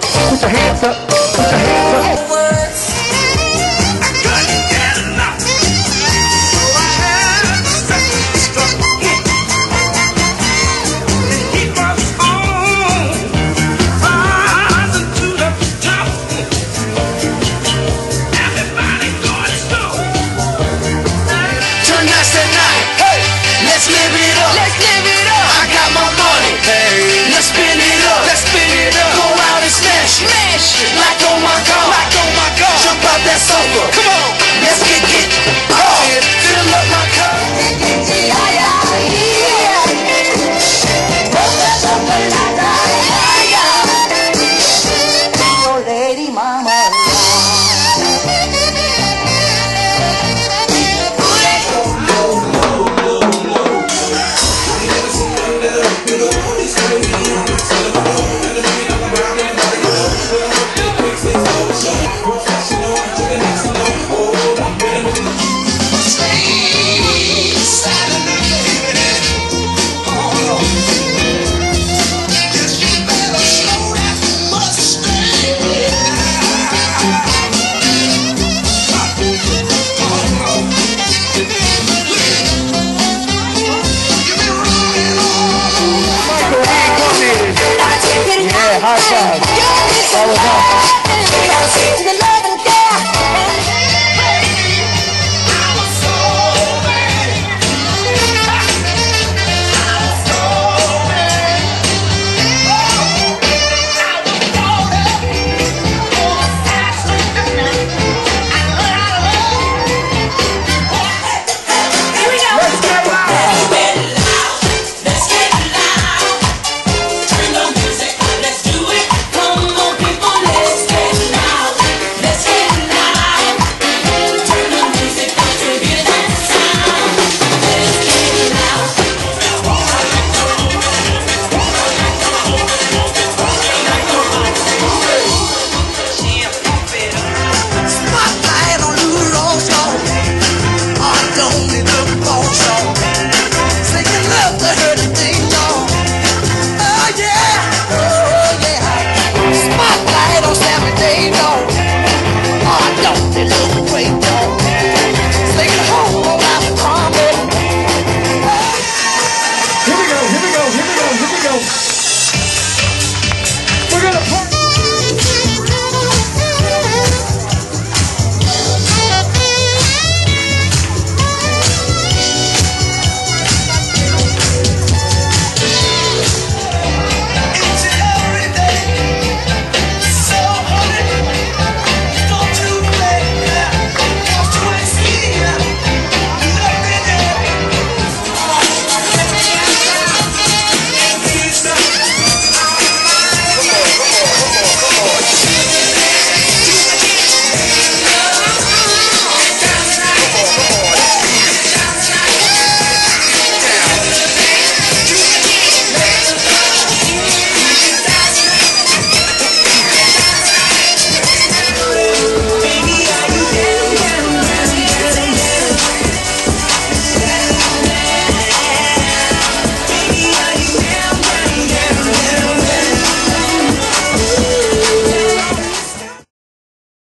put your hands up, put your hands up. Paulo, não. It's